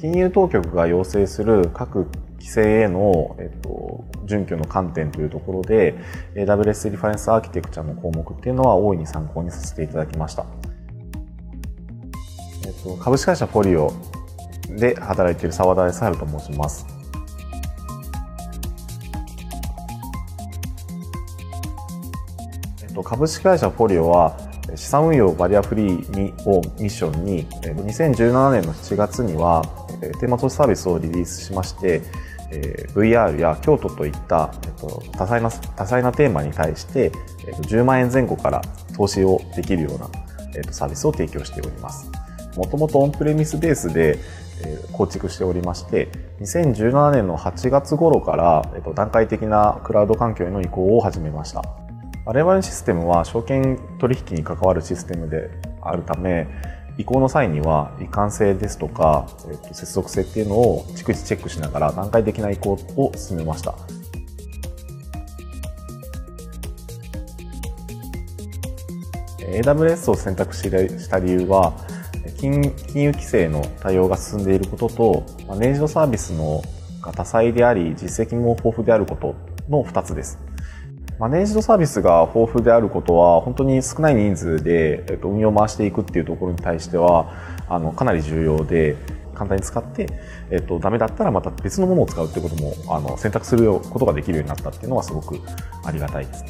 金融当局が要請する各規制への、えっと、準拠の観点というところで AWS リファレンスアーキテクチャの項目っていうのは大いに参考にさせていただきました。えっと、株式会社ポリオで働いている澤田康晴と申します。えっと、株式会社ポリオは資産運用バリアフリーにをミッションに2017年の7月にはテーマ投資サービスをリリースしましてえー、VR や京都といった、えっと、多彩な多彩なテーマに対して、えっと、10万円前後から投資をできるような、えっと、サービスを提供しております。もともとオンプレミスベースで、えー、構築しておりまして、2017年の8月頃から、えっと、段階的なクラウド環境への移行を始めました。我々のシステムは証券取引に関わるシステムであるため、移行の際には一貫性ですとか、えー、と接続性っていうのを逐一チェックしながら段階的な移行を進めました。AWS を選択した理由は金融規制の対応が進んでいることとマネージドサービスのが多彩であり実績も豊富であることの2つです。マネージドサービスが豊富であることは本当に少ない人数で、えっと、運用を回していくっていうところに対してはあのかなり重要で簡単に使って、えっと、ダメだったらまた別のものを使うってこともあの選択することができるようになったっていうのはすごくありがたいです。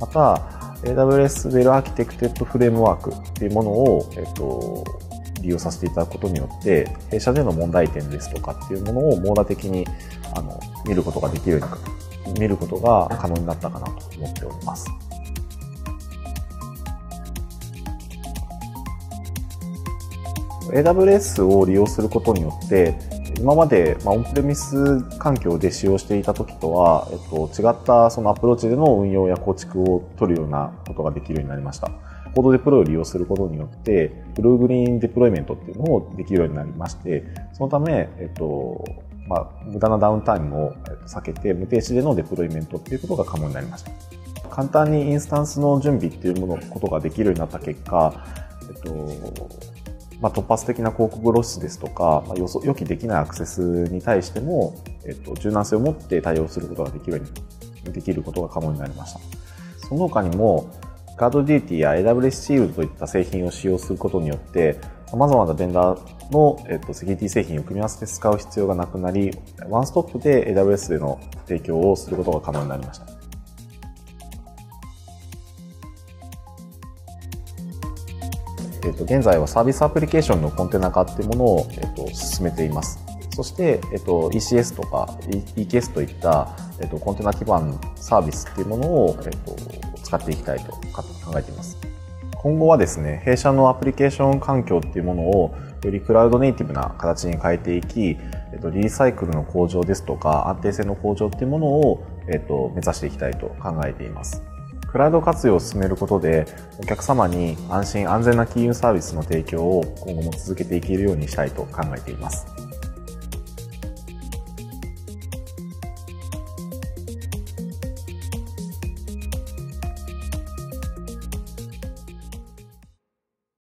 また AWS Well Architected Framework っていうものを、えっと、利用させていただくことによって弊社での問題点ですとかっていうものを網羅的にあの見ることができるようになった見ることが可能になったかなと思っております。AWS を利用することによって今まで、まあ、オンプレミス環境で使用していた時とは、えっと、違ったそのアプローチでの運用や構築を取るようなことができるようになりました。コードデプロイを利用することによって、ブルーグリーンデプロイメントっていうのをできるようになりまして、そのため、えっと、まあ、無駄なダウンタイムを避けて無停止でのデプロイメントっていうことが可能になりました。簡単にインスタンスの準備っていうものことができるようになった結果、えっとまあ、突発的な広告露出ですとか、まあ、予予期できないアクセスに対しても、えっと、柔軟性を持って対応することができるようにできることが可能になりました。その他にも、ガードデューティーや AWS シールドといった製品を使用することによって、様々なベンダーの、えっと、セキュリティ製品を組み合わせて使う必要がなくなり、ワンストップで AWS での提供をすることが可能になりました。えっと、現在はサービスアプリケーションのコンテナ化っていうものを、えっと、進めています。そして、えっと、ECS とか EKS といった、えっと、コンテナ基盤サービスっていうものを、えっと、使っていきたいと考えています。今後はですね、弊社のアプリケーション環境っていうものをよりクラウドネイティブな形に変えていき、えっと、リサイクルの向上ですとか安定性の向上っていうものを、えっと、目指していきたいと考えています。クラウド活用を進めることでお客様に安心安全な金融サービスの提供を今後も続けていけるようにしたいと考えています。